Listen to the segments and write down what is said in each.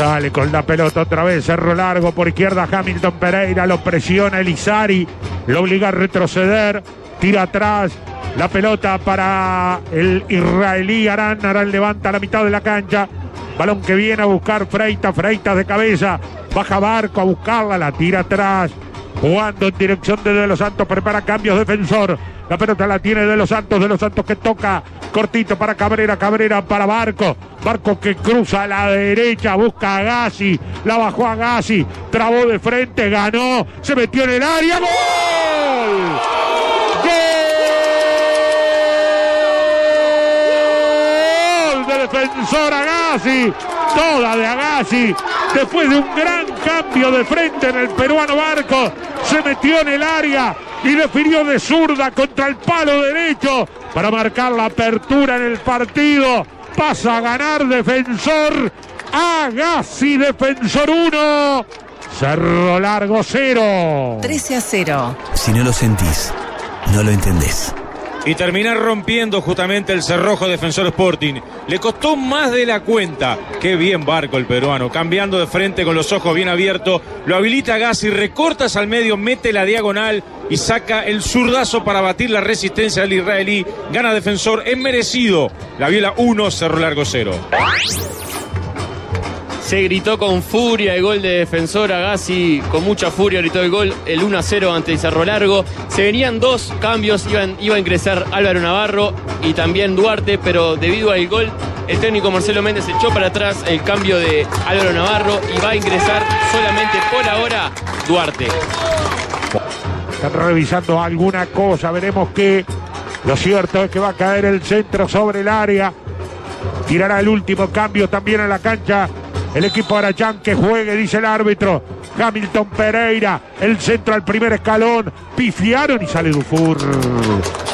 Sale con la pelota otra vez, cerro largo por izquierda Hamilton Pereira, lo presiona Elizari, lo obliga a retroceder, tira atrás, la pelota para el israelí Arán, Arán levanta la mitad de la cancha, balón que viene a buscar Freitas, Freitas de cabeza, baja Barco a buscarla, la tira atrás, jugando en dirección de De Los Santos, prepara cambios defensor, la pelota la tiene De Los Santos, De Los Santos que toca cortito para Cabrera, Cabrera para Barco, Barco que cruza a la derecha, busca a Gassi, la bajó a Gassi, trabó de frente, ganó, se metió en el área, ¡gol! ¡Gol! de defensor Agassi, toda de Agassi, después de un gran cambio de frente en el peruano Barco, se metió en el área y definió de zurda contra el palo derecho para marcar la apertura en el partido. Pasa a ganar defensor. Agassi, defensor 1. Cerro Largo 0. 13 a 0. Si no lo sentís, no lo entendés. Y terminar rompiendo justamente el cerrojo defensor Sporting. Le costó más de la cuenta. Qué bien barco el peruano. Cambiando de frente con los ojos bien abiertos. Lo habilita Gassi, recortas al medio, mete la diagonal y saca el zurdazo para batir la resistencia del israelí. Gana defensor, es merecido. La viola 1, Cerro Largo 0. Se gritó con furia el gol de defensor Agassi, con mucha furia gritó el gol, el 1 a 0 ante el Cerro Largo. Se venían dos cambios, iban, iba a ingresar Álvaro Navarro y también Duarte, pero debido al gol, el técnico Marcelo Méndez echó para atrás el cambio de Álvaro Navarro y va a ingresar solamente por ahora Duarte. Están revisando alguna cosa, veremos que lo cierto es que va a caer el centro sobre el área. Tirará el último cambio también en la cancha el equipo Arachán que juegue, dice el árbitro. Hamilton Pereira, el centro al primer escalón. Pifiaron y sale Dufour.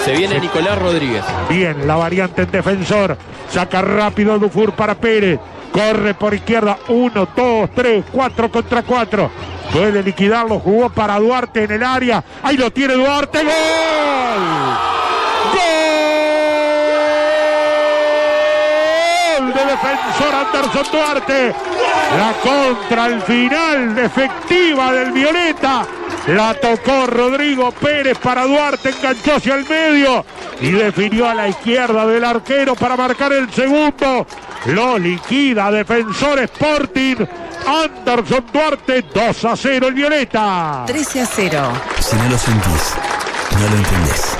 Se viene Nicolás Rodríguez. Bien, la variante en defensor. Saca rápido Dufour para Pérez. Corre por izquierda. Uno, dos, tres, cuatro contra cuatro. Puede liquidarlo. Jugó para Duarte en el área. Ahí lo tiene Duarte. ¡Gol! ¡Gol! De defensor Anderson Duarte. La contra al final efectiva del Violeta. La tocó Rodrigo Pérez para Duarte, enganchó hacia el medio y definió a la izquierda del arquero para marcar el segundo. Lo liquida Defensor Sporting. Anderson Duarte 2 a 0 el Violeta. 13 a 0. Si no lo sentís, no lo entendés.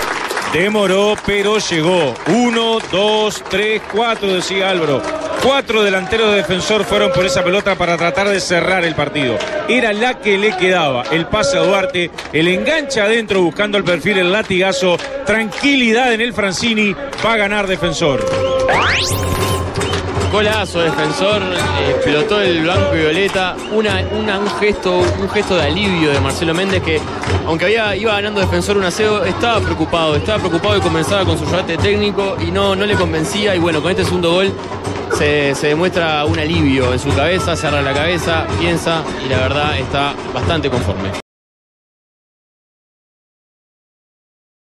Demoró, pero llegó. Uno, dos, tres, cuatro, decía Álvaro. Cuatro delanteros de defensor fueron por esa pelota para tratar de cerrar el partido. Era la que le quedaba. El pase a Duarte, el enganche adentro buscando el perfil, el latigazo. Tranquilidad en el Francini. Va a ganar defensor. Golazo, defensor, eh, explotó el blanco y violeta. Una, un, gesto, un gesto de alivio de Marcelo Méndez que, aunque había, iba ganando defensor un aseo, estaba preocupado. Estaba preocupado y comenzaba con su ayudante técnico y no, no le convencía. Y bueno, con este segundo gol se, se demuestra un alivio en su cabeza, cerra la cabeza, piensa y la verdad está bastante conforme.